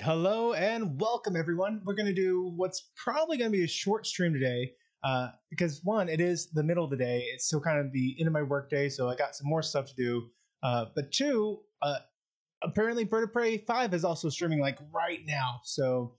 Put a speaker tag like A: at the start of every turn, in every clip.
A: right, hello and welcome everyone. We're going to do what's probably going to be a short stream today uh, because one, it is the middle of the day. It's still kind of the end of my workday, so I got some more stuff to do. Uh, but two, uh, apparently Bird of Prey 5 is also streaming like right now, so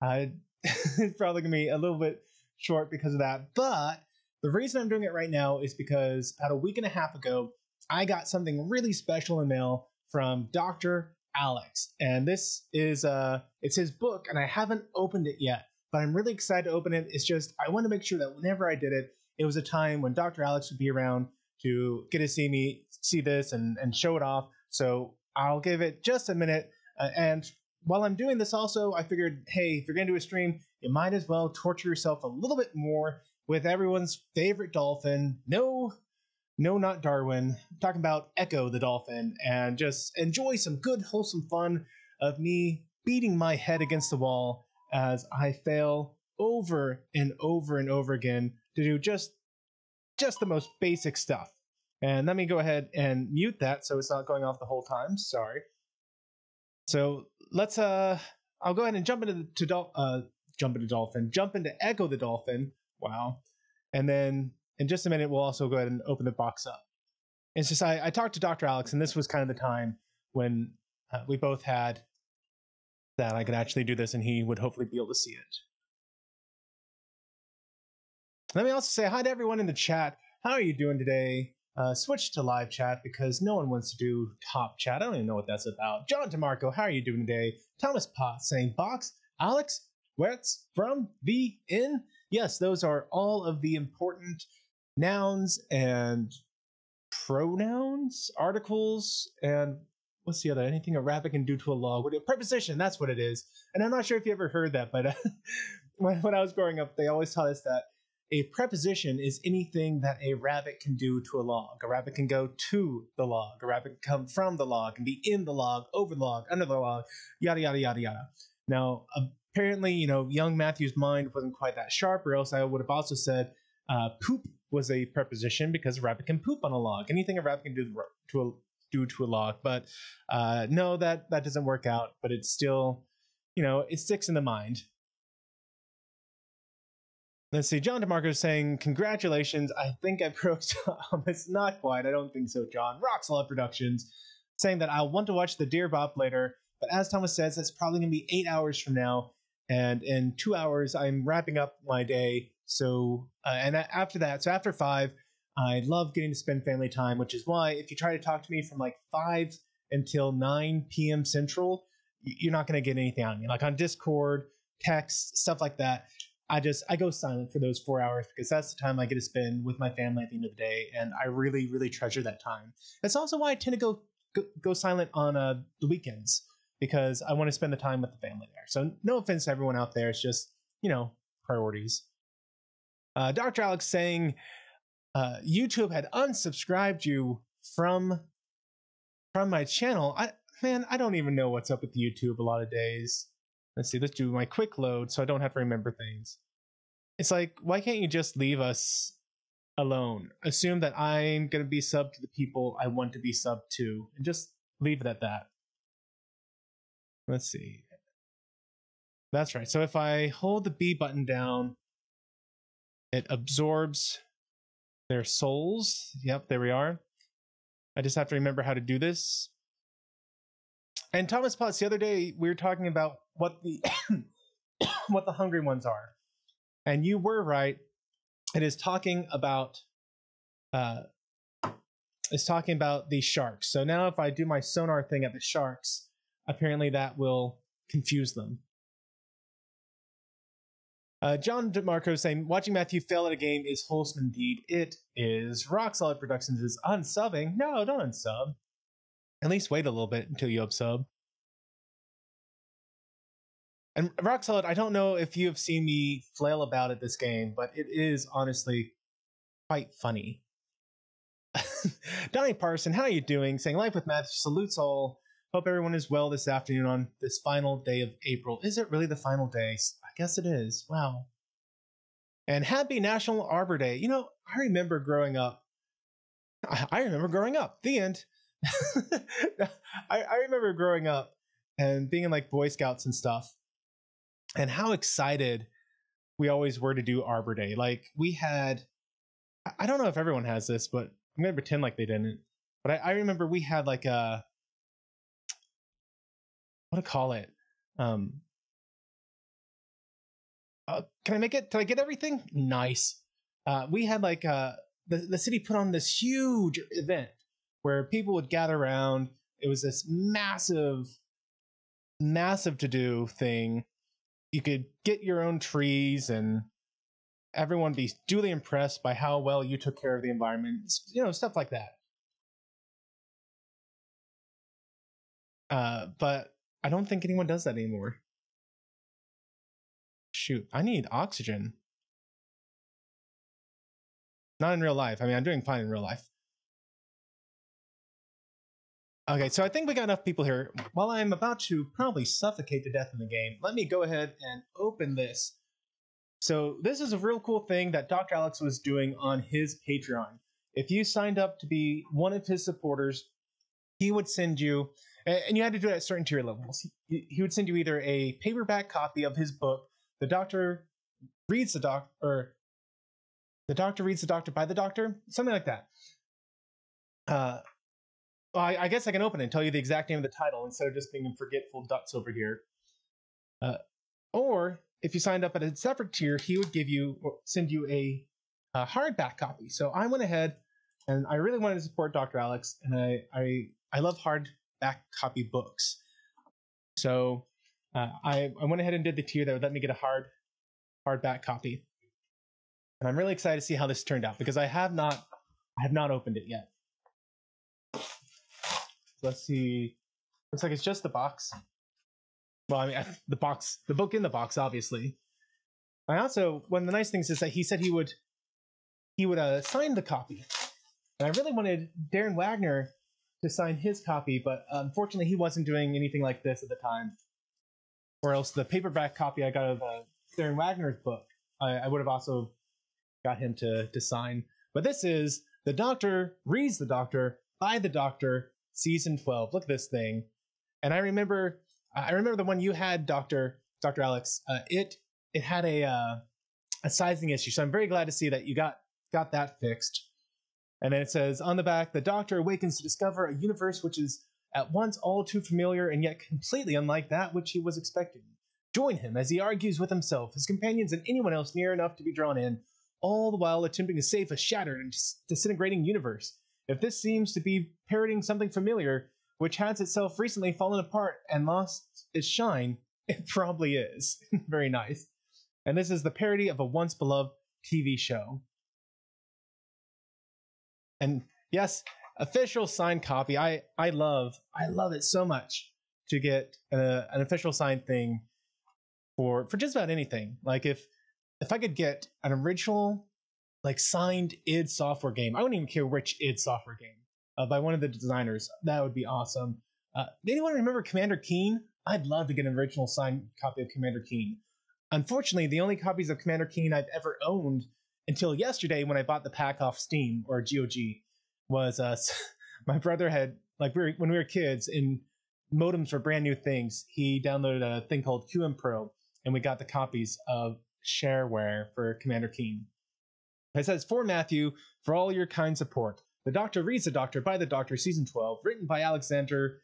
A: uh, it's probably going to be a little bit short because of that. But the reason I'm doing it right now is because about a week and a half ago, I got something really special in mail from Dr. Alex. And this is uh it's his book and I haven't opened it yet, but I'm really excited to open it. It's just I want to make sure that whenever I did it, it was a time when Dr. Alex would be around to get to see me see this and and show it off. So I'll give it just a minute uh, and while I'm doing this also, I figured, hey, if you're to do a stream, you might as well torture yourself a little bit more with everyone's favorite dolphin. No no, not Darwin. Talking about Ecco the dolphin, and just enjoy some good, wholesome fun of me beating my head against the wall as I fail over and over and over again to do just just the most basic stuff. And let me go ahead and mute that so it's not going off the whole time. Sorry. So let's uh I'll go ahead and jump into to dol- uh jump into dolphin, jump into Ecco the dolphin. Wow. And then in just a minute, we'll also go ahead and open the box up. It's just I, I talked to Dr. Alex, and this was kind of the time when uh, we both had that I could actually do this, and he would hopefully be able to see it. Let me also say hi to everyone in the chat. How are you doing today? Uh, switch to live chat because no one wants to do top chat. I don't even know what that's about. John DeMarco, how are you doing today? Thomas Potts saying, Box, Alex, where's from the in? Yes, those are all of the important nouns and pronouns, articles, and what's the other? Anything a rabbit can do to a log? Preposition, that's what it is. And I'm not sure if you ever heard that, but when I was growing up, they always taught us that a preposition is anything that a rabbit can do to a log. A rabbit can go to the log. A rabbit can come from the log and be in the log, over the log, under the log, yada, yada, yada, yada. Now, apparently, you know, young Matthew's mind wasn't quite that sharp, or else I would have also said uh, poop was a preposition because a rabbit can poop on a log. Anything a rabbit can do to a do to a log, but uh, no, that that doesn't work out. But it's still, you know, it sticks in the mind. Let's see. John DeMarco saying, "Congratulations! I think I broke Thomas. Not quite. I don't think so, John. Rock Solid Productions saying that I'll want to watch the Deer Bop later, but as Thomas says, that's probably going to be eight hours from now, and in two hours I'm wrapping up my day so, uh, and after that, so after five, I love getting to spend family time, which is why if you try to talk to me from like five until 9 p.m. Central, you're not going to get anything out of me. Like on Discord, text, stuff like that. I just I go silent for those four hours because that's the time I get to spend with my family at the end of the day, and I really really treasure that time. That's also why I tend to go go, go silent on uh, the weekends because I want to spend the time with the family there. So no offense to everyone out there, it's just you know priorities. Uh, Dr. Alex saying uh, YouTube had unsubscribed you from from my channel. I man, I don't even know what's up with YouTube a lot of days. Let's see, let's do my quick load so I don't have to remember things. It's like, why can't you just leave us alone? Assume that I'm gonna be sub to the people I want to be sub to, and just leave it at that. Let's see. That's right. So if I hold the B button down, it absorbs their souls. Yep, there we are. I just have to remember how to do this. And Thomas Potts, the other day we were talking about what the what the hungry ones are, and you were right. It is talking about uh, it's talking about the sharks. So now if I do my sonar thing at the sharks, apparently that will confuse them. Uh, John DeMarco saying, watching Matthew fail at a game is wholesome indeed. It is. Rock Solid Productions is unsubbing. No, don't unsub. At least wait a little bit until you upsub. And Rock Solid, I don't know if you have seen me flail about at this game, but it is honestly quite funny. Donnie Parson, how are you doing? Saying life with Matthew salutes all. Hope everyone is well this afternoon on this final day of April. Is it really the final day? Guess it is. Wow. And happy National Arbor Day. You know, I remember growing up. I, remember growing up. The end. I, I remember growing up and being in like Boy Scouts and stuff, and how excited we always were to do Arbor Day. Like we had, I don't know if everyone has this, but I'm gonna pretend like they didn't. But I, I remember we had like a what to call it. Um, uh, can I make it? Can I get everything? Nice. Uh, we had like uh, the the city put on this huge event where people would gather around. It was this massive, massive to do thing. You could get your own trees and everyone be duly impressed by how well you took care of the environment. You know, stuff like that. Uh, but I don't think anyone does that anymore. Shoot, I need oxygen. Not in real life. I mean, I'm doing fine in real life. Okay, so I think we got enough people here. While I'm about to probably suffocate to death in the game, let me go ahead and open this. So this is a real cool thing that Dr. Alex was doing on his Patreon. If you signed up to be one of his supporters, he would send you, and you had to do it at certain tier levels. He would send you either a paperback copy of his book, The Doctor Reads the Doc, or The Doctor Reads the Doctor by the Doctor, something like that. Uh, I, I, guess I can open it and tell you the exact name of the title instead of just being forgetful ducks over here. Uh, or if you signed up at a separate tier, he would give you or send you a, a hardback copy. So I went ahead and I really wanted to support Dr. Alex, and I I, I love hardback copy books. So uh, I I went ahead and did the tier that would let me get a hard hardback copy, and I'm really excited to see how this turned out because I have not I have not opened it yet. Let's see. Looks like it's just the box. Well, I mean, the box, the book in the box, obviously. I also one of the nice things is that he said he would he would uh, sign the copy, and I really wanted Darren Wagner to sign his copy, but unfortunately he wasn't doing anything like this at the time. Or else the paperback copy I got of uh, Darren Wagner's book, I, I would have also got him to to sign. But this is the Doctor reads the Doctor by the Doctor season 12. Look at this thing. And I remember I remember the one you had, Doctor Doctor Alex. Uh, it it had a uh, a sizing issue, so I'm very glad to see that you got got that fixed. And then it says on the back, the Doctor awakens to discover a universe which is at once all too familiar and yet completely unlike that which he was expecting. Join him as he argues with himself, his companions, and anyone else near enough to be drawn in, all the while attempting to save a shattered and disintegrating universe. If this seems to be parroting something familiar, which has itself recently fallen apart and lost its shine, it probably is. Very nice. And this is the parody of a once beloved TV show. And yes, official signed copy. I I love I love it so much to get a, an official signed thing for for just about anything. Like if if I could get an original like signed id software game. I wouldn't even care which id software game uh, by one of the designers. That would be awesome. Uh, anyone remember Commander Keen? I'd love to get an original signed copy of Commander Keen. Unfortunately, the only copies of Commander Keen I've ever owned until yesterday when I bought the pack off Steam or GOG was uh, my brother had like we were, when we were kids in modems for brand new things. He downloaded a thing called QM Pro, and we got the copies of shareware for Commander Keen. It says, For Matthew, for all your kind support. The Doctor Reads the Doctor by the Doctor, Season 12, written by Alexander.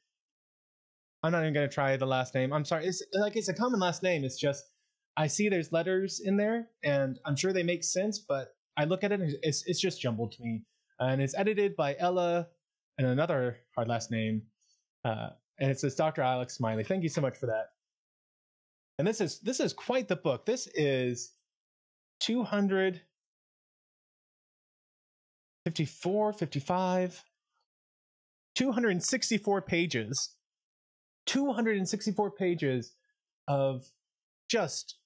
A: I'm not even going to try the last name. I'm sorry. It's like it's a common last name. It's just, I see there's letters in there, and I'm sure they make sense, but I look at it and it's, it's just jumbled to me. And it's edited by Ella and another hard last name. Uh, and it says Dr. Alex Smiley. Thank you so much for that. And this is this is quite the book. This is 200 54, 55, 264 pages. 264 pages of just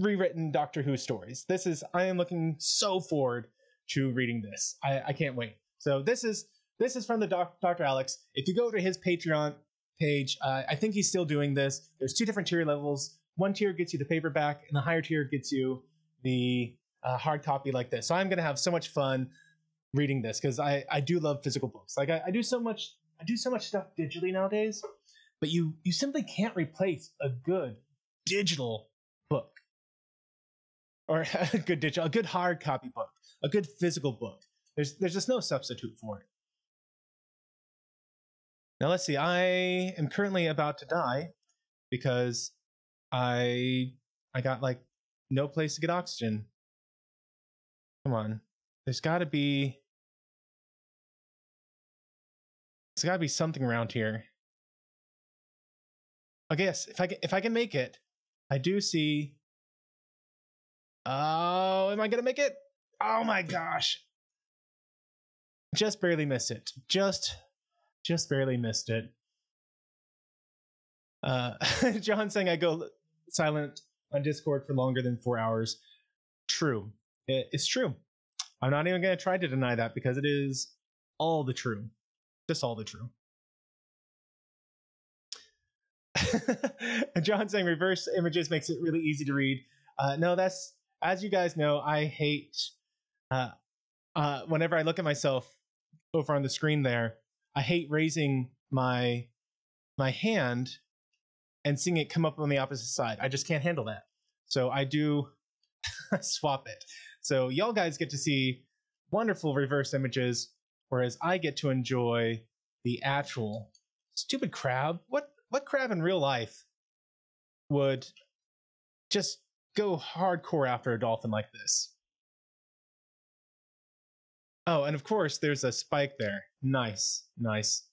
A: rewritten Doctor Who stories. This is I am looking so forward to reading this. I, I can't wait. So this is this is from the doc, Dr. Alex. If you go to his Patreon page, uh, I think he's still doing this. There's two different tier levels. One tier gets you the paperback, and the higher tier gets you the a hard copy like this. So I'm gonna have so much fun reading this because I I do love physical books. Like I, I do so much I do so much stuff digitally nowadays but you you simply can't replace a good digital book or a good digital, a good hard copy book, a good physical book. There's there's just no substitute for it. Now let's see. I am currently about to die because I I got like no place to get oxygen. Come on. There's got to be There's got to be something around here. I guess if I if I can make it, I do see. Oh, am I gonna make it? Oh my gosh! Just barely missed it. Just, just barely missed it. Uh, John saying I go silent on Discord for longer than four hours. True, it, it's true. I'm not even gonna try to deny that because it is all the true, just all the true. John saying reverse images makes it really easy to read. Uh, no, that's as you guys know, I hate uh, uh, whenever I look at myself over on the screen there. I hate raising my my hand and seeing it come up on the opposite side. I just can't handle that. So I do swap it. So y'all guys get to see wonderful reverse images, whereas I get to enjoy the actual stupid crab. What what crab in real life would just go hardcore after a dolphin like this? Oh, and of course, there's a spike there. Nice, nice.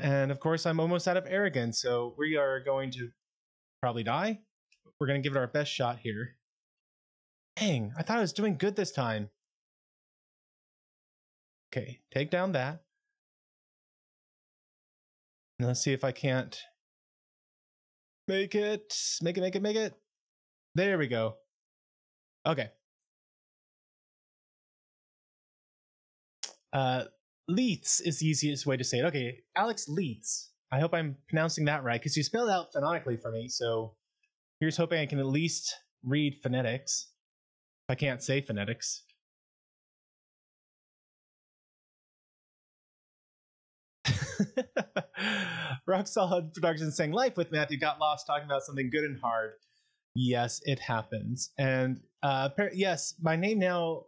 A: And of course, I'm almost out of Aerogun, so we are going to probably die. We're going to give it our best shot here. Dang, I thought I was doing good this time. Okay, take down that. Let's see if I can't make it. Make it, make it, make it. There we go. Okay. Uh, Leeds is the easiest way to say it. Okay, Alex Leeds. I hope I'm pronouncing that right because you spelled out phonetically for me. So here's hoping I can at least read phonetics. I can't say phonetics. Rock Solid Productions saying Life with Matthew got lost talking about something good and hard. Yes, it happens. And uh, yes, my name now,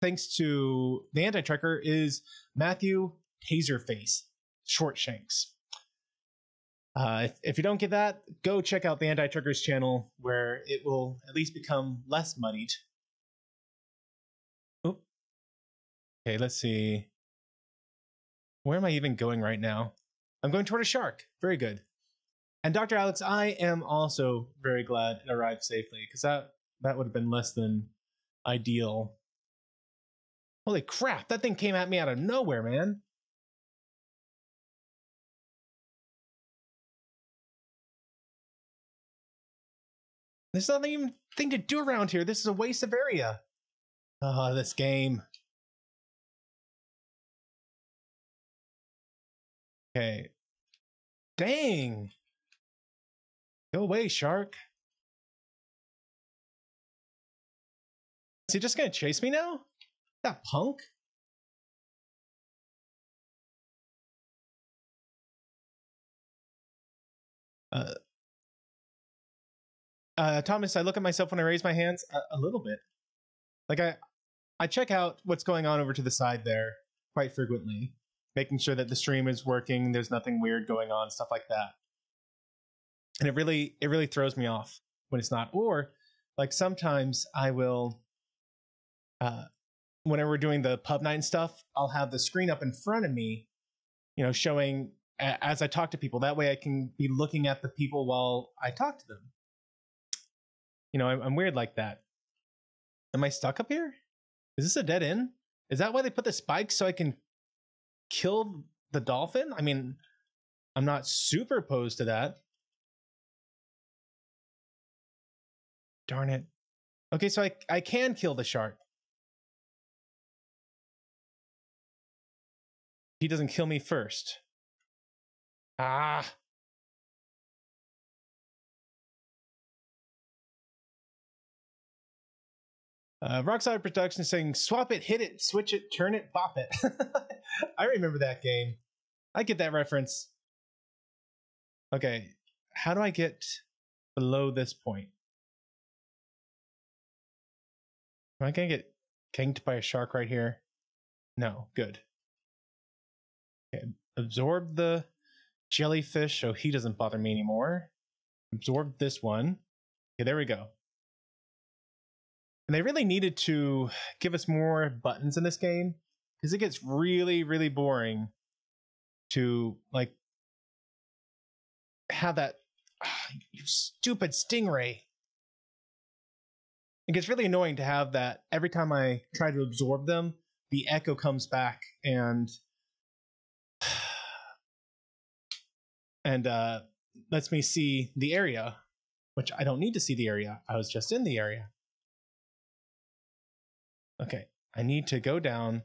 A: thanks to the anti tracker, is Matthew Taserface Shortshanks. Uh, if, if you don't get that, go check out the anti tracker's channel where it will at least become less muddied. Oop. Okay, let's see. Where am I even going right now? I'm going toward a shark. Very good. And Dr. Alex, I am also very glad it arrived safely because that that would have been less than ideal. Holy crap! That thing came at me out of nowhere, man. There's nothing even thing to do around here. This is a waste of area. Oh, this game. Okay. Dang. Go away, shark. Is he just gonna chase me now? That punk? Uh, uh, Thomas, I look at myself when I raise my hands a, a little bit. Like I, I check out what's going on over to the side there quite frequently making sure that the stream is working, there's nothing weird going on, stuff like that. And it really it really throws me off when it's not. Or like sometimes I will uh whenever we're doing the pub night and stuff, I'll have the screen up in front of me, you know, showing as I talk to people. That way I can be looking at the people while I talk to them. You know, I'm, I'm weird like that. Am I stuck up here? Is this a dead end? Is that why they put the spikes so I can kill the dolphin? I mean, I'm not super opposed to that. Darn it. Okay, so I, I can kill the shark. He doesn't kill me first. Ah. Uh, Rock Solid Productions saying, swap it, hit it, switch it, turn it, bop it. I remember that game. I get that reference. Okay, how do I get below this point? Am I gonna get kinked by a shark right here? No, good. Okay, absorb the jellyfish so he doesn't bother me anymore. Absorb this one. Okay, there we go. And they really needed to give us more buttons in this game because it gets really, really boring to like have that you stupid stingray. It gets really annoying to have that every time I try to absorb them, the echo comes back and and uh, lets me see the area, which I don't need to see the area. I was just in the area. Okay, I need to go down.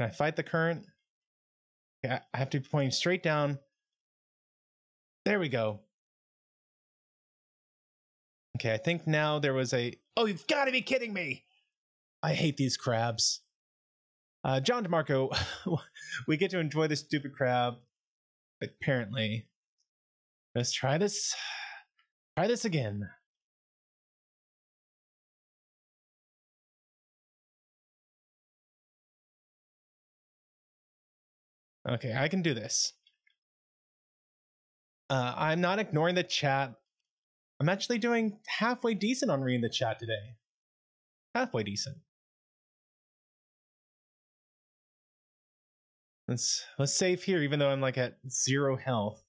A: Can I fight the current? Okay, I have to be pointing straight down. There we go. Okay, I think now there was a. Oh, you've got to be kidding me! I hate these crabs. Uh, John DeMarco, we get to enjoy this stupid crab. Apparently, let's try this. Try this again. Okay, I can do this. Uh, I'm not ignoring the chat. I'm actually doing halfway decent on reading the chat today. Halfway decent. Let's let's save here, even though I'm like at zero health.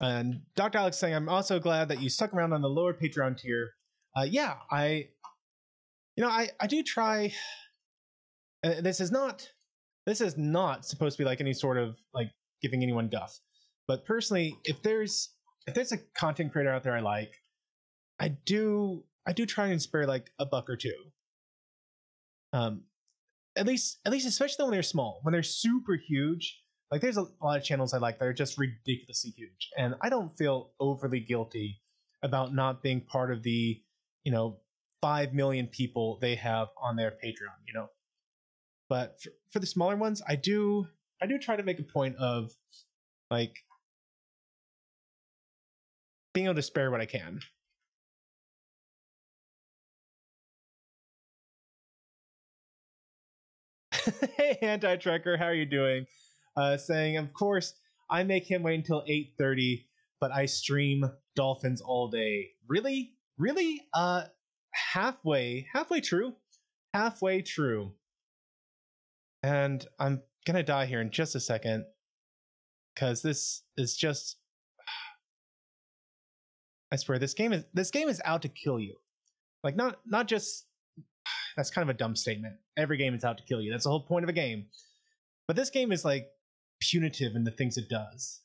A: And Dr. Alex saying, I'm also glad that you stuck around on the lower Patreon tier. Uh, yeah, I, you know, I I do try. Uh, this is not this is not supposed to be like any sort of like giving anyone guff. But personally, if there's if there's a content creator out there I like, I do I do try and spare like a buck or two. Um, at least, at least, especially when they're small. When they're super huge, like there's a lot of channels I like that are just ridiculously huge, and I don't feel overly guilty about not being part of the, you know, five million people they have on their Patreon. You know, but for, for the smaller ones, I do, I do try to make a point of, like, being able to spare what I can. hey, anti-tracker, how are you doing? Uh, saying, of course, I make him wait until 8.30, but I stream Dolphins all day. Really? Really? Uh, halfway, halfway true. Halfway true. And I'm gonna die here in just a second. Cause this is just I swear this game is this game is out to kill you. Like not not just that's kind of a dumb statement. Every game is out to kill you. That's the whole point of a game. But this game is like punitive in the things it does.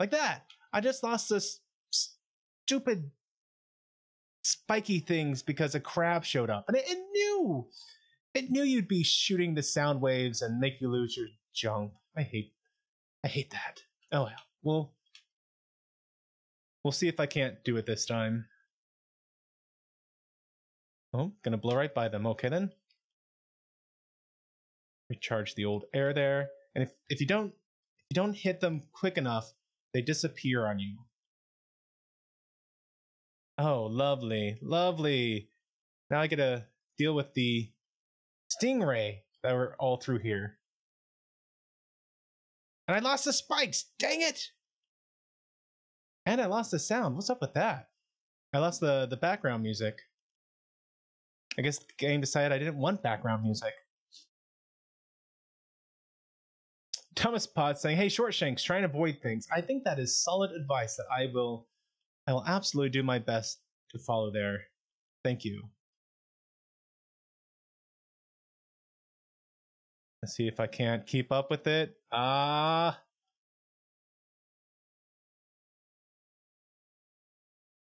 A: Like that. I just lost this stupid spiky things because a crab showed up. And it, it knew. It knew you'd be shooting the sound waves and make you lose your junk. I hate I hate that. Oh well. We'll we'll see if I can't do it this time. Oh, gonna blow right by them. Okay then. Recharge the old air there. And if, if you don't if you don't hit them quick enough, they disappear on you. Oh, lovely, lovely. Now I get to deal with the stingray that were all through here. And I lost the spikes. Dang it! And I lost the sound. What's up with that? I lost the the background music. I guess the game decided I didn't want background music. Thomas Potts saying, "Hey, Shortshanks, try and avoid things." I think that is solid advice that I will, I will absolutely do my best to follow there. Thank you. Let's see if I can't keep up with it. Ah. Uh,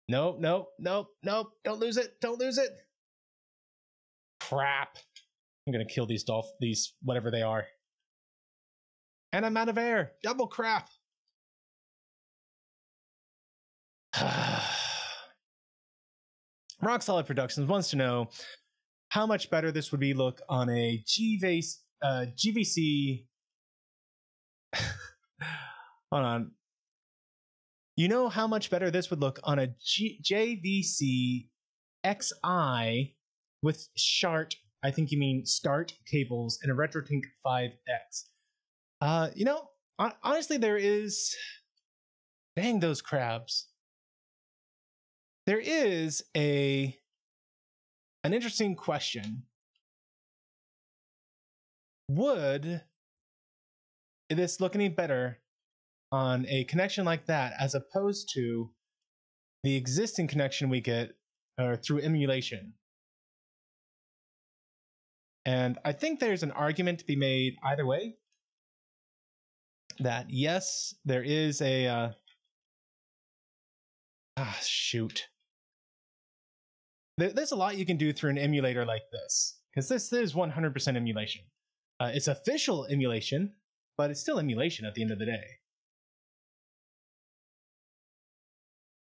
A: nope, nope, nope, nope. Don't lose it. Don't lose it crap. I'm gonna kill these dolph these whatever they are. And I'm out of air. Double crap. Rock Solid Productions wants to know how much better this would be look on a GVC, uh, GVC. Hold on. You know how much better this would look on a G- JVC XI with SHART. I think you mean SCART cables and a RetroTink 5X. Uh, you know, honestly, there is. Dang those crabs. There is a an interesting question. Would this look any better on a connection like that as opposed to the existing connection we get uh, through emulation? And I think there's an argument to be made either way. That yes, there is a. Uh, ah, shoot there's a lot you can do through an emulator like this because this is 100% emulation. Uh, it's official emulation, but it's still emulation at the end of the day.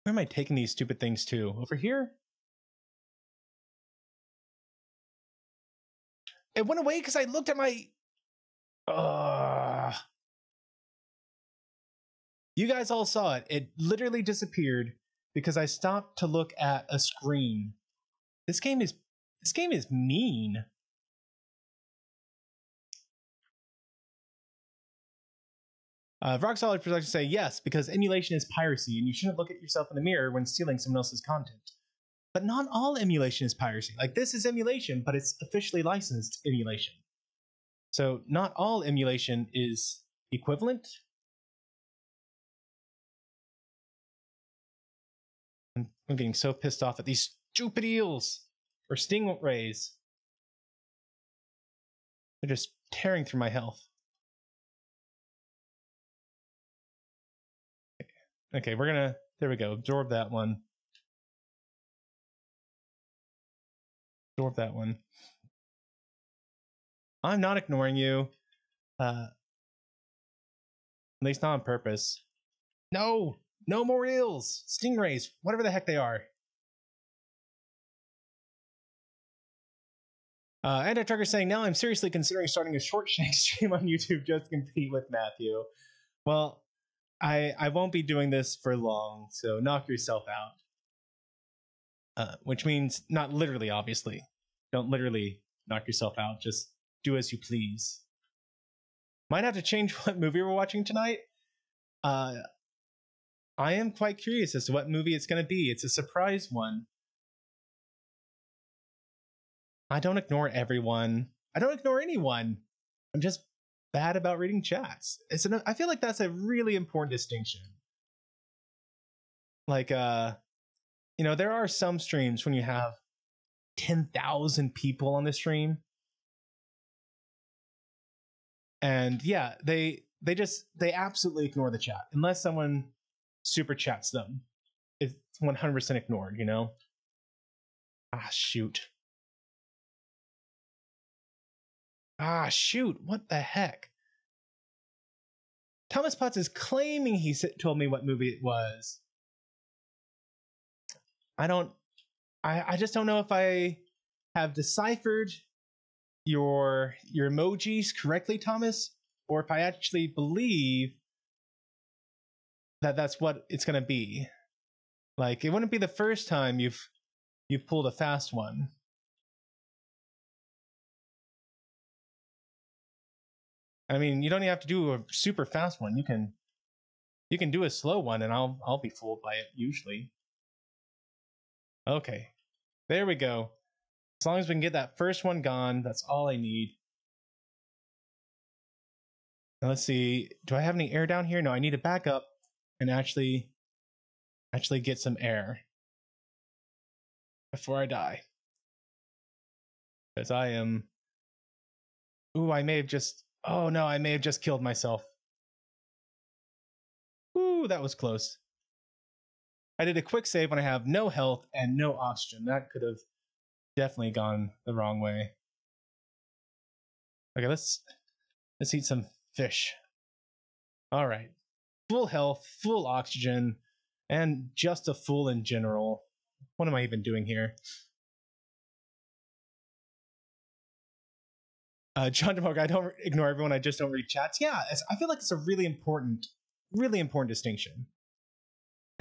A: Where am I taking these stupid things to? Over here? It went away because I looked at my. Uh... You guys all saw it. It literally disappeared because I stopped to look at a screen this game is this game is mean. Uh, Rock Solid Productions say yes, because emulation is piracy, and you shouldn't look at yourself in the mirror when stealing someone else's content. But not all emulation is piracy. Like this is emulation, but it's officially licensed emulation. So not all emulation is equivalent. I'm, getting so pissed off at these stupid eels or stingrays. They're just tearing through my health. Okay, we're gonna, there we go, absorb that one. Absorb that one. I'm not ignoring you. Uh, at least not on purpose. No! No more eels! Stingrays! Whatever the heck they are. Uh, Anti Tracker saying, now I'm seriously considering starting a short shank stream on YouTube just to compete with Matthew. Well, I I won't be doing this for long, so knock yourself out. Uh, which means not literally, obviously. Don't literally knock yourself out. Just do as you please. Might have to change what movie we're watching tonight. Uh, I am quite curious as to what movie it's going to be. It's a surprise one. I don't ignore everyone. I don't ignore anyone. I'm just bad about reading chats. It's an, I feel like that's a really important distinction. Like uh you know, there are some streams when you have 10,000 people on the stream. And yeah, they they just they absolutely ignore the chat unless someone super chats them. It's 100% ignored, you know? Ah, shoot. Ah, shoot. What the heck? Thomas Potts is claiming he told me what movie it was. I don't. I, I just don't know if I have deciphered your your emojis correctly, Thomas, or if I actually believe that that's what it's going to be. Like it wouldn't be the first time you've you've pulled a fast one. I mean, you don't even have to do a super fast one. You can you can do a slow one and I'll I'll be fooled by it usually. Okay. There we go. As long as we can get that first one gone, that's all I need. Now let's see. Do I have any air down here? No, I need to back up and actually actually get some air before I die. Because I am Ooh, I may have just Oh no, I may have just killed myself. Ooh, that was close. I did a quick save when I have no health and no oxygen. That could have definitely gone the wrong way. Okay, let's let's eat some fish. All right. Full health, full oxygen, and just a fool in general. What am I even doing here? Uh, John DeMarco, I don't ignore everyone. I just don't read chats. Yeah, I feel like it's a really important, really important distinction.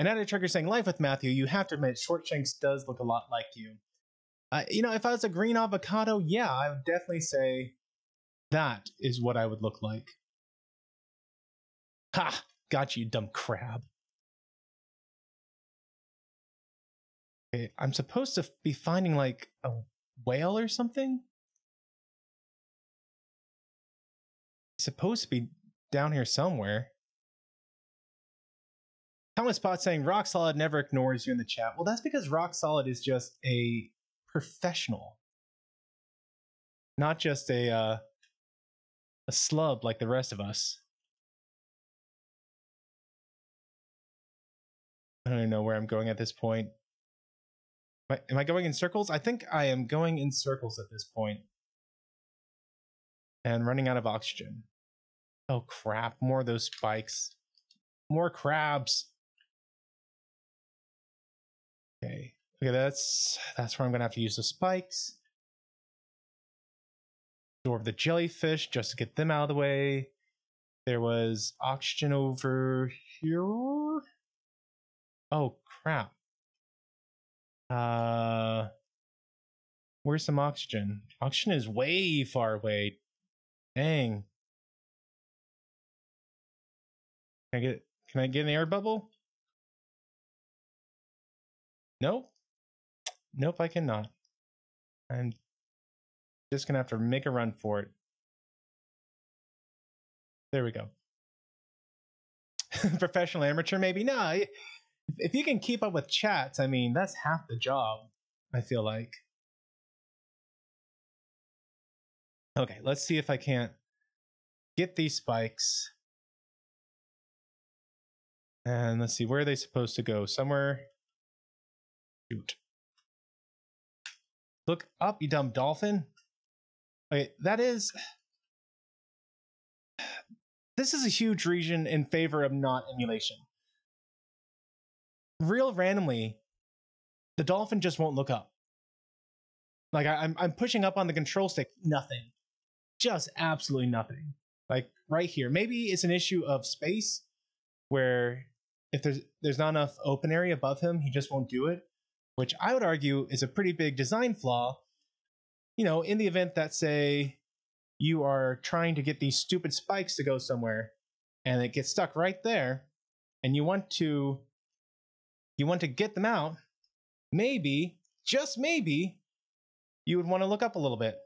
A: And Anna Trigger saying, "Life with Matthew, you have to admit, Shortshanks does look a lot like you." Uh, you know, if I was a green avocado, yeah, I would definitely say that is what I would look like. Ha! Got you, dumb crab. Okay, I'm supposed to be finding like a whale or something? supposed to be down here somewhere. Thomas Potts saying Rock Solid never ignores you in the chat. Well, that's because Rock Solid is just a professional, not just a uh, a slub like the rest of us. I don't even know where I'm going at this point. Am I, am I going in circles? I think I am going in circles at this point. And running out of oxygen. Oh crap, more of those spikes. More crabs. Okay. Okay, that's that's where I'm gonna have to use the spikes. Absorb the jellyfish just to get them out of the way. There was oxygen over here. Oh crap. Uh where's some oxygen? Oxygen is way far away. Dang. Can I get can I get an air bubble? Nope. Nope, I cannot. I'm just gonna have to make a run for it. There we go. Professional amateur, maybe? No, if you can keep up with chats, I mean, that's half the job, I feel like. Okay, let's see if I can't get these spikes. And let's see, where are they supposed to go? Somewhere. Shoot. Look up, you dumb dolphin. Okay, that is. This is a huge region in favor of not emulation. Real randomly, the dolphin just won't look up. Like I, I'm, I'm pushing up on the control stick, nothing, just absolutely nothing. Like right here, maybe it's an issue of space, where if there's there's not enough open area above him, he just won't do it which I would argue is a pretty big design flaw. You know, in the event that, say, you are trying to get these stupid spikes to go somewhere and it gets stuck right there and you want to you want to get them out maybe just maybe you would want to look up a little bit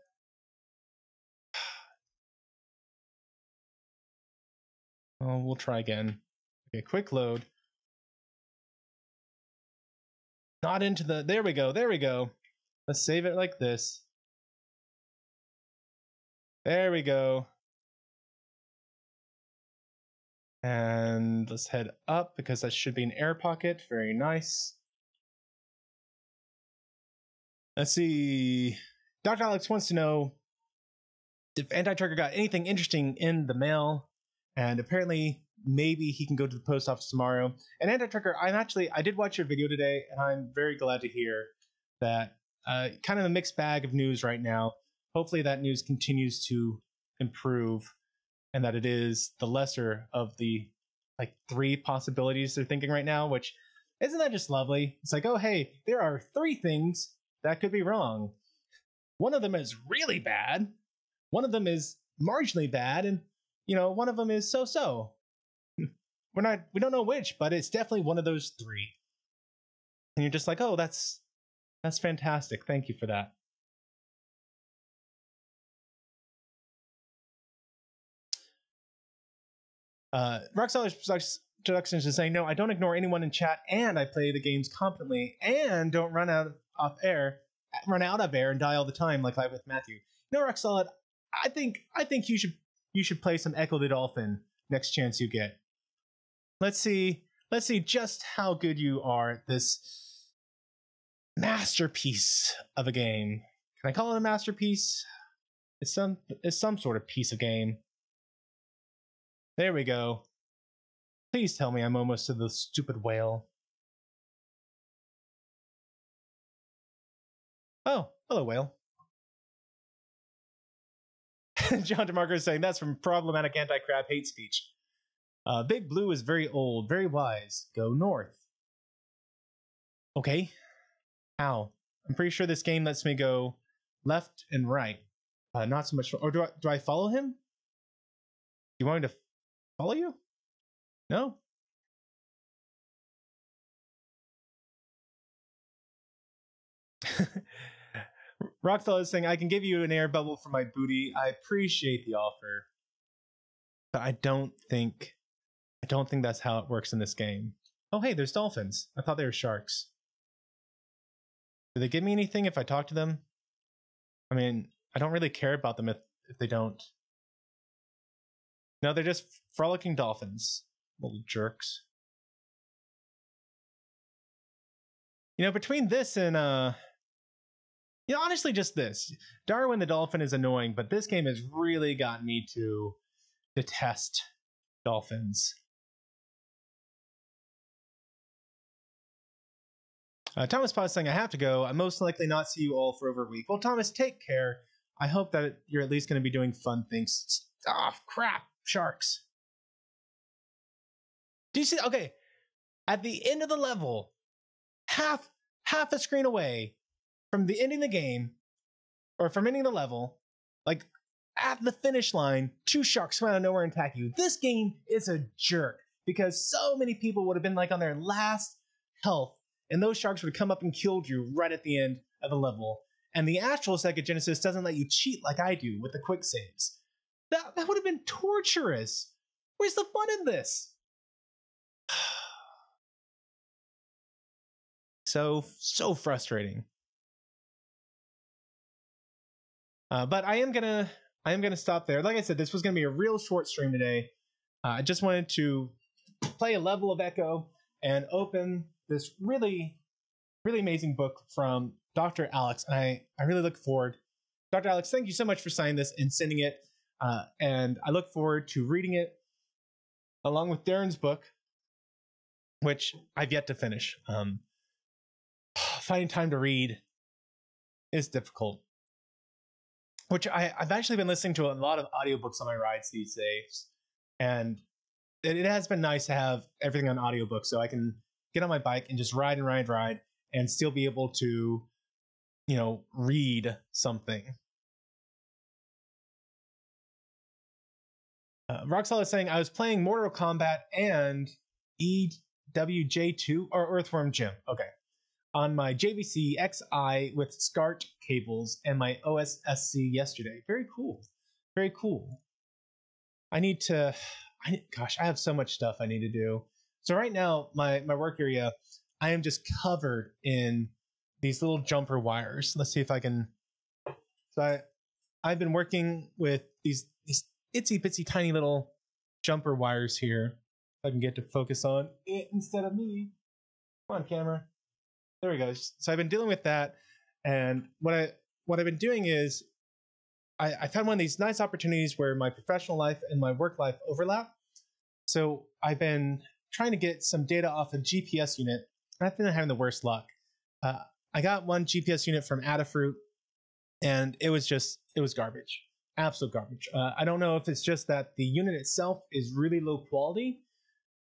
A: oh we'll try again okay quick load Not into the, there we go, there we go. Let's save it like this. There we go. And let's head up because that should be an air pocket. Very nice. Let's see. Dr. Alex wants to know if Anti-Tracker got anything interesting in the mail. And apparently maybe he can go to the post office tomorrow. And Anti Tracker, I'm actually I did watch your video today, and I'm very glad to hear that uh, kind of a mixed bag of news right now. Hopefully, that news continues to improve, and that it is the lesser of the like three possibilities they're thinking right now. Which isn't that just lovely? It's like, oh hey, there are three things that could be wrong. One of them is really bad. One of them is marginally bad, and you know, one of them is so-so we're not we don't know which, but it's definitely one of those three. And you're just like, oh, that's that's fantastic. Thank you for that. Uh, Rock Solid Productions is saying, no, I don't ignore anyone in chat, and I play the games competently, and don't run out of air, run out of air, and die all the time like I with Matthew. No, Rock Solid, I think I think you should you should play some Ecco the Dolphin next chance you get. Let's see. Let's see just how good you are at this masterpiece of a game. Can I call it a masterpiece? It's some it's some sort of piece of game. There we go. Please tell me I'm almost to the stupid whale. Oh, hello, whale. John DeMarco is saying that's from problematic anti-crab hate speech. Uh, Big Blue is very old, very wise. Go north. Okay. How? I'm pretty sure this game lets me go left and right. Uh, not so much. Or do I do I follow him? You want me to follow you? No. Rockfell is saying, I can give you an air bubble for my booty. I appreciate the offer. But I don't think I don't think that's how it works in this game. Oh hey, there's dolphins. I thought they were sharks. Do they give me anything if I talk to them? I mean, I don't really care about them if, if they don't. No, they're just frolicking dolphins. Little jerks. You know, between this and uh you know, honestly, just this. Darwin the Dolphin is annoying, but this game has really gotten me to detest dolphins. Uh, Thomas Potts saying, I have to go. I most likely not see you all for over a week. Well, Thomas, take care. I hope that you're at least going to be doing fun things. Oh, crap. Sharks. Do you see? Okay. At the end of the level, half half a screen away, from the ending the game or from ending the level, like at the finish line, two sharks come out of nowhere and attack you. This game is a jerk because so many people would have been like on their last health, and those sharks would come up and killed you right at the end of the level. And the actual Sega Genesis doesn't let you cheat like I do with the quick saves. That that would have been torturous. Where's the fun in this? so so frustrating. Uh, but I am gonna I am gonna stop there. Like I said, this was gonna be a real short stream today. Uh, I just wanted to play a level of Ecco and open this really really amazing book from Dr. Alex, and I I really look forward. Dr. Alex, thank you so much for signing this and sending it, uh, and I look forward to reading it along with Darren's book, which I've yet to finish. Um, finding time to read is difficult which I, have actually been listening to a lot of audiobooks on my rides these days. And it, it, has been nice to have everything on audiobook so I can get on my bike and just ride and ride, and ride, and still be able to, you know, read something. Uh, Roxal is saying, I was playing Mortal Kombat and EWJ2 or Earthworm Jim. Okay on my JVC XI with SCART cables and my OSSC yesterday. Very cool. Very cool. I need to, I, gosh, I have so much stuff I need to do. So right now, my, my work area, I am just covered in these little jumper wires. Let's see if I can. So I, I've been working with these, these itsy bitsy tiny little jumper wires here. I can get to focus on it instead of me. Come on, camera. There we go. So I've been dealing with that, and what I what I've been doing is I, I found one of these nice opportunities where my professional life and my work life overlap. So I've been trying to get some data off a GPS unit. I've been having the worst luck. Uh, I got one GPS unit from Adafruit, and it was just it was garbage, absolute garbage. Uh, I don't know if it's just that the unit itself is really low quality,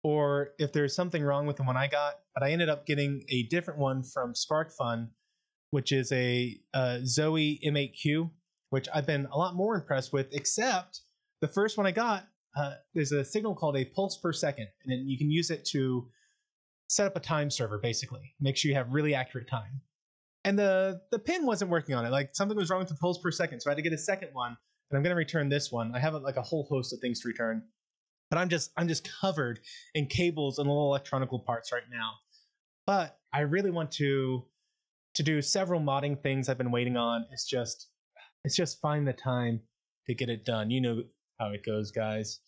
A: or if there's something wrong with the one I got. But I ended up getting a different one from SparkFun, which is a, a Zoe M8Q, which I've been a lot more impressed with. Except the first one I got, uh, there's a signal called a pulse per second, and then you can use it to set up a time server. Basically, make sure you have really accurate time. And the the pin wasn't working on it. Like something was wrong with the pulse per second, so I had to get a second one. And I'm going to return this one. I have like a whole host of things to return but I'm just I'm just covered in cables and little electronical parts right now. But I really want to to do several modding things I've been waiting on. It's just it's just find the time to get it done. You know how it goes, guys.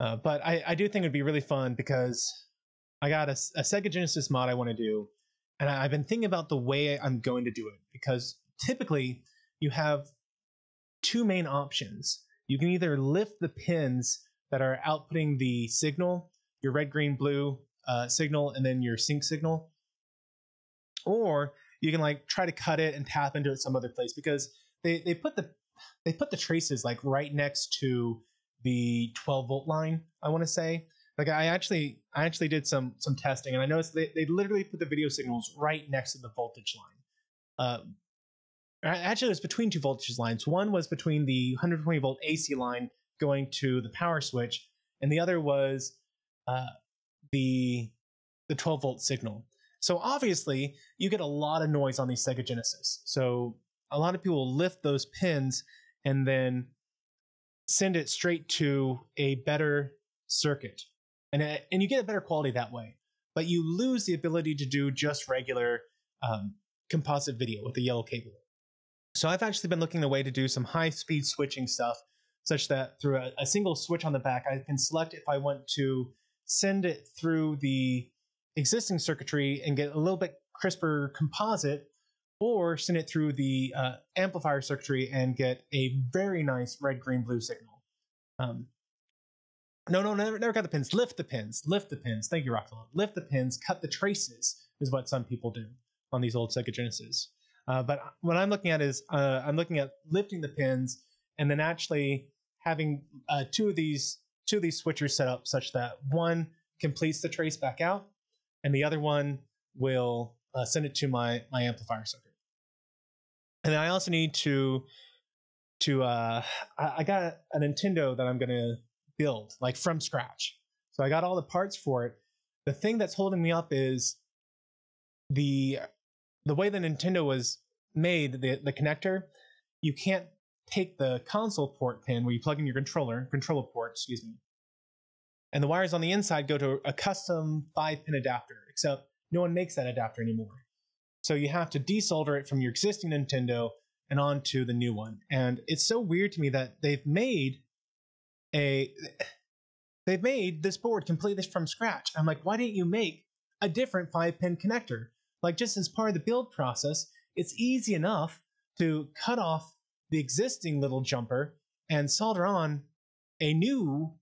A: Uh, but I, I do think it'd be really fun because I got a, a Sega Genesis mod I want to do, and I, I've been thinking about the way I'm going to do it because typically you have two main options you can either lift the pins that are outputting the signal, your red, green, blue uh, signal, and then your sync signal, or you can like try to cut it and tap into it some other place because they, they put the they put the traces like right next to the 12 volt line. I want to say like I actually I actually did some some testing and I noticed they they literally put the video signals right next to the voltage line. Uh, actually, it was between two voltage lines. One was between the 120 volt AC line going to the power switch, and the other was uh, the the 12 volt signal. So obviously, you get a lot of noise on these Sega Genesis. So a lot of people lift those pins and then send it straight to a better circuit, and and you get a better quality that way. But you lose the ability to do just regular um, composite video with the yellow cable. So I've actually been looking the way to do some high speed switching stuff, such that through a, a single switch on the back, I can select if I want to send it through the existing circuitry and get a little bit crisper composite, or send it through the uh, amplifier circuitry and get a very nice red, green, blue signal. Um, no, no, never, never cut the pins. Lift the pins. Lift the pins. Thank you, Rockfella. Lift the pins. Cut the traces is what some people do on these old Sega Genesis. Uh, but what I'm looking at is uh, I'm looking at lifting the pins and then actually having uh, two of these two of these switchers set up such that one completes the trace back out and the other one will uh, send it to my my amplifier circuit. And I also need to to uh, I, I got a Nintendo that I'm gonna build like from scratch. So I got all the parts for it. The thing that's holding me up is the the way the Nintendo was made, the the connector, you can't take the console port pin where you plug in your controller, controller port, excuse me, and the wires on the inside go to a custom five pin adapter, except no one makes that adapter anymore. So you have to desolder it from your existing Nintendo and onto the new one. And it's so weird to me that they've made a they've made this board completely from scratch. I'm like, why didn't you make a different five pin connector? Like just as part of the build process, it's easy enough to cut off the existing little jumper and solder on a new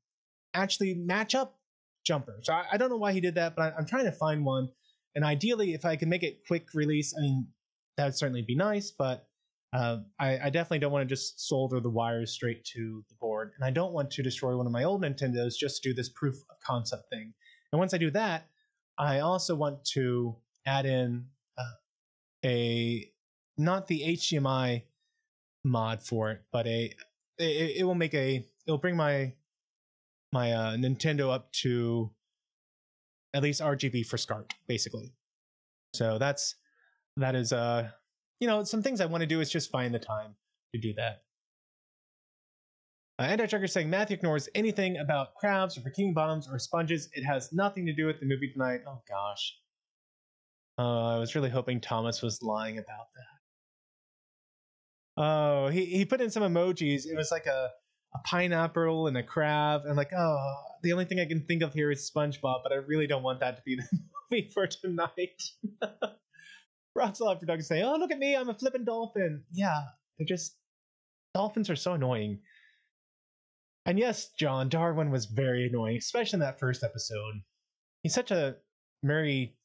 A: actually match up jumper. So I, I don't know why he did that, but I, am trying to find one. And ideally, if I can make it quick release, I mean, that would certainly be nice, but uh, I, I, definitely don't want to just solder the wires straight to the board. And I don't want to destroy one of my old Nintendos just to do this proof of concept thing. And once I do that, I also want to add in uh, a, not the HDMI mod for it, but a, it, it will make a, it'll bring my my uh, Nintendo up to at least RGB for SCART, basically. So that's that is uh you know some things I want to do is just find the time to do that. Uh, Anti-Tracker saying Matthew ignores anything about crabs or bikini bottoms or sponges. It has nothing to do with the movie tonight. Oh gosh. Uh, I was really hoping Thomas was lying about that. Oh, he, he put in some emojis. It was like a a pineapple and a crab. And like, oh, the only thing I can think of here is SpongeBob, but I really don't want that to be the movie for tonight. Rock Solid Productions say, oh, look at me, I'm a flippin' dolphin. Yeah, they're just, dolphins are so annoying. And yes, John, Darwin was very annoying, especially in that first episode. He's such a Mary,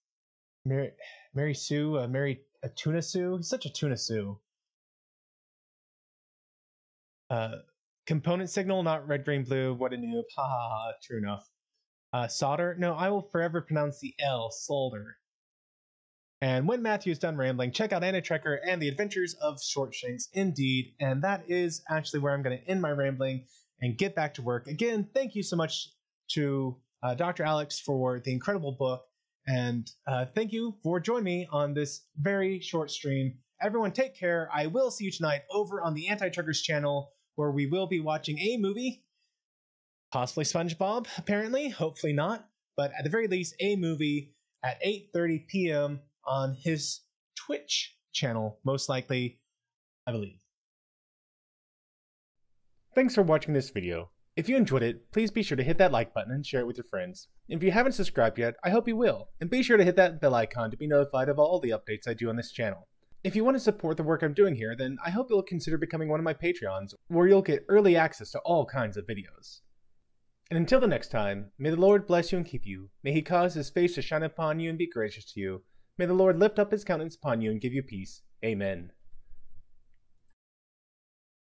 A: Mary, Mary Sue, a Mary, a tuna Sue. He's such a tuna Sue. Uh, Component signal, not red, green, blue. What a noob. Ha ha ha. True enough. Uh, solder? No, I will forever pronounce the L, solder. And when Matthew's done rambling, check out Anti-Tracker and the Adventures of Shortshanks, indeed. And that is actually where I'm going to end my rambling and get back to work. Again, thank you so much to uh, Dr. Alex for the incredible book. And uh, thank you for joining me on this very short stream. Everyone, take care. I will see you tonight over on the Anti-Trackers channel where we will be watching a movie, possibly SpongeBob, apparently, hopefully not, but at the very least, a movie at 8:30 p.m. on his Twitch channel, most likely, I believe. Thanks for watching this video. If you enjoyed it, please be sure to hit that like button and share it with your friends. If you haven't subscribed yet, I hope you will, and be sure to hit that bell icon to be notified of all the updates I do on this channel. If you want to support the work I'm doing here, then I hope you'll consider becoming one of my Patreons, where you'll get early access to all kinds of videos. And until the next time, may the Lord bless you and keep you. May he cause his face to shine upon you and be gracious to you. May the Lord lift up his countenance upon you and give you peace. Amen.